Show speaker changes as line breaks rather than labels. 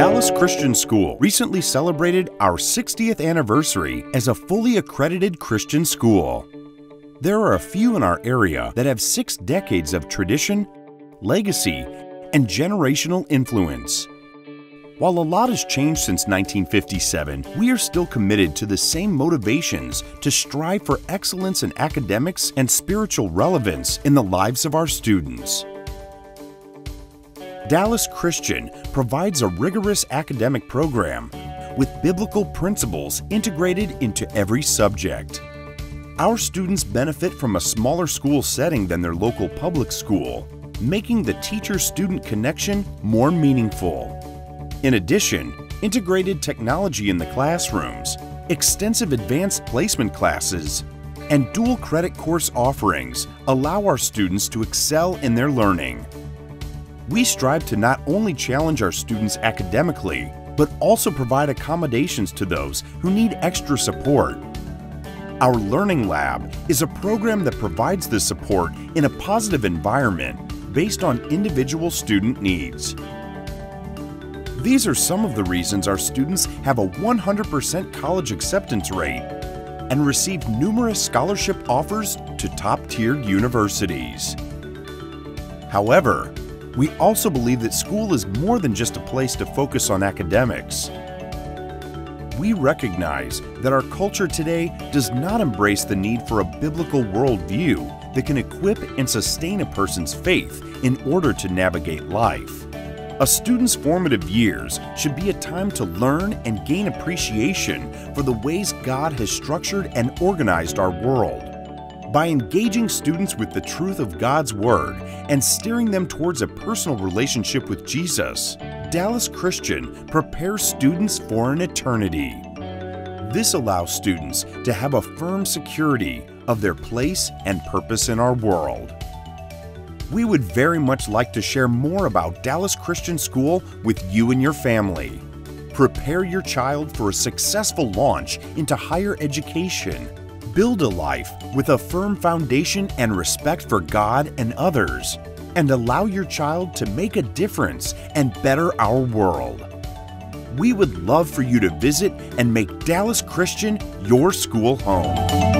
Dallas Christian School recently celebrated our 60th anniversary as a fully accredited Christian school. There are a few in our area that have six decades of tradition, legacy, and generational influence. While a lot has changed since 1957, we are still committed to the same motivations to strive for excellence in academics and spiritual relevance in the lives of our students. Dallas Christian provides a rigorous academic program with biblical principles integrated into every subject. Our students benefit from a smaller school setting than their local public school, making the teacher student connection more meaningful. In addition, integrated technology in the classrooms, extensive advanced placement classes, and dual credit course offerings allow our students to excel in their learning. We strive to not only challenge our students academically, but also provide accommodations to those who need extra support. Our Learning Lab is a program that provides the support in a positive environment based on individual student needs. These are some of the reasons our students have a 100% college acceptance rate and receive numerous scholarship offers to top tiered universities. However, we also believe that school is more than just a place to focus on academics. We recognize that our culture today does not embrace the need for a biblical worldview that can equip and sustain a person's faith in order to navigate life. A student's formative years should be a time to learn and gain appreciation for the ways God has structured and organized our world. By engaging students with the truth of God's Word and steering them towards a personal relationship with Jesus, Dallas Christian prepares students for an eternity. This allows students to have a firm security of their place and purpose in our world. We would very much like to share more about Dallas Christian School with you and your family. Prepare your child for a successful launch into higher education. Build a life with a firm foundation and respect for God and others. And allow your child to make a difference and better our world. We would love for you to visit and make Dallas Christian your school home.